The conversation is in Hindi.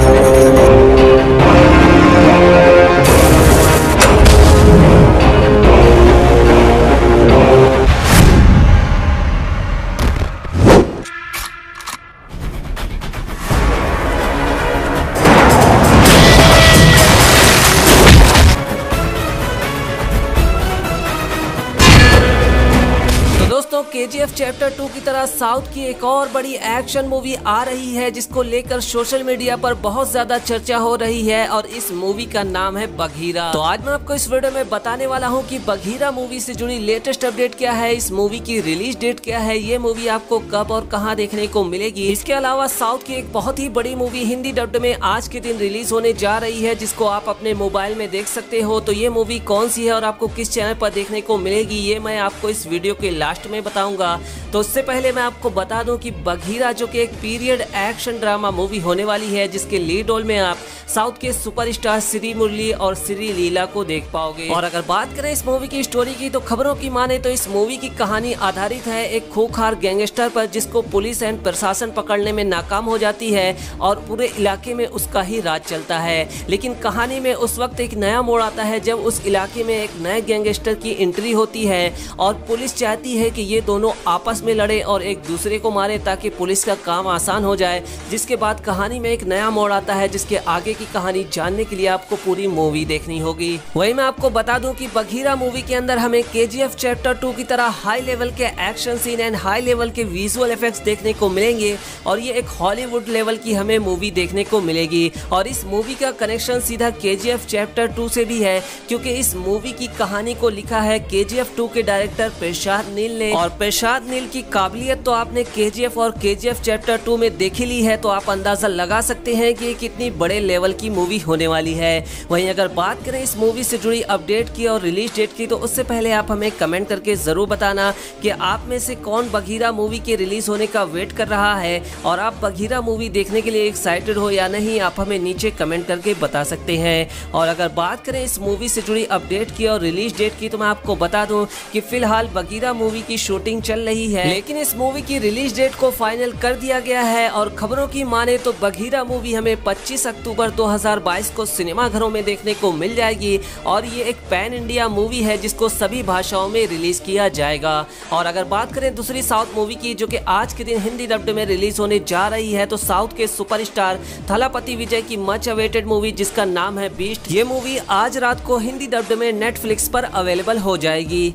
Thank you. दोस्तों के चैप्टर टू की तरह साउथ की एक और बड़ी एक्शन मूवी आ रही है, जिसको लेकर सोशल मीडिया पर बहुत ज़्यादा चर्चा हो रही है, और इस मूवी का नाम है बघीरा। तो आज मैं आपको इस वीडियो में बताने वाला हूँ कि बघीरा मूवी से जुड़ी लेटेस्ट अपडेट क्या है, इस मूवी की रिलीज़ डेट क्या है, ये मूवी आपको कब और कहाँ देखने को मिलेगी। इसके अलावा साउथ की एक बहुत ही बड़ी मूवी हिंदी डब्ड में आज के दिन रिलीज़ होने जा रही है, जिसको आप अपने मोबाइल में देख सकते हो। तो ये मूवी कौन सी है और आपको किस चैनल पर देखने को मिलेगी, ये मैं आपको इस वीडियो के लास्ट में बताऊँगा। तो उससे पहले मैं आपको बता दूँ कि बघीरा, जो कि एक पीरियड एक्शन ड्रामा मूवी होने वाली है, जिसके लीड रोल में आप साउथ के सुपरस्टार श्री मुरली और श्री लीला को देख पाओगे। और अगर बात करें इस मूवी की स्टोरी की तो खबरों की माने तो इस मूवी की कहानी आधारित है एक खोखार गैंगस्टर पर, जिसको पुलिस एंड प्रशासन पकड़ने में नाकाम हो जाती है और पूरे इलाके में उसका ही राज चलता है। लेकिन कहानी में उस वक्त एक नया मोड़ आता है, जब उस इलाके में एक नए गैंगस्टर की एंट्री होती है और पुलिस चाहती है कि ये दोनों आपस में लड़े और एक दूसरे को मारे ताकि पुलिस का काम आसान हो जाए, जिसके बाद कहानी में एक नया मोड़ आता है, जिसके आगे की कहानी जानने के लिए आपको पूरी मूवी देखनी होगी। वही मैं आपको बता दूँ कि बघीरा मूवी के अंदर हमें के चैप्टर टू की तरह हाई लेवल के action scene and high level के विजुअल इफेक्ट्स देखने को मिलेंगे और ये एक हॉलीवुड लेवल की हमें मूवी देखने को मिलेगी। और इस मूवी का कनेक्शन सीधा के चैप्टर टू से भी है, क्योंकि इस मूवी की कहानी को लिखा है के जी टू के डायरेक्टर प्रसाद नील ने और प्रसाद नील की काबिलियत तो आपने के और के चैप्टर टू में देखी ली है तो आप अंदाज़ा लगा सकते हैं कि कितनी बड़े लेवल की मूवी होने वाली है। वहीं अगर बात करें इस मूवी से जुड़ी अपडेट की और रिलीज़ डेट की तो उससे पहले आप हमें कमेंट करके ज़रूर बताना कि आप में से कौन बघीरा मूवी के रिलीज़ होने का वेट कर रहा है और आप बघीरा मूवी देखने के लिए एक्साइटेड हो या नहीं, आप हमें नीचे कमेंट करके बता सकते हैं। और अगर बात करें इस मूवी से जुड़ी अपडेट की और रिलीज़ डेट की तो मैं आपको बता दूँ कि फ़िलहाल बघीरा मूवी की शूटिंग चल रही है। लेकिन इस मूवी की रिलीज़ डेट को फाइनल कर दिया गया है और खबरों की माने तो बघीरा मूवी हमें 25 अक्टूबर 2022 को सिनेमा घरों में देखने को मिल जाएगी और ये एक पैन इंडिया मूवी है जिसको सभी भाषाओं में रिलीज़ किया जाएगा। और अगर बात करें दूसरी साउथ मूवी की जो कि आज के दिन हिंदी डब्ड में रिलीज़ होने जा रही है तो साउथ के सुपरस्टार थलापति विजय की मच अवेटेड मूवी जिसका नाम है बीस्ट ये मूवी आज रात को हिंदी डब्ड में नेटफ्लिक्स पर अवेलेबल हो जाएगी।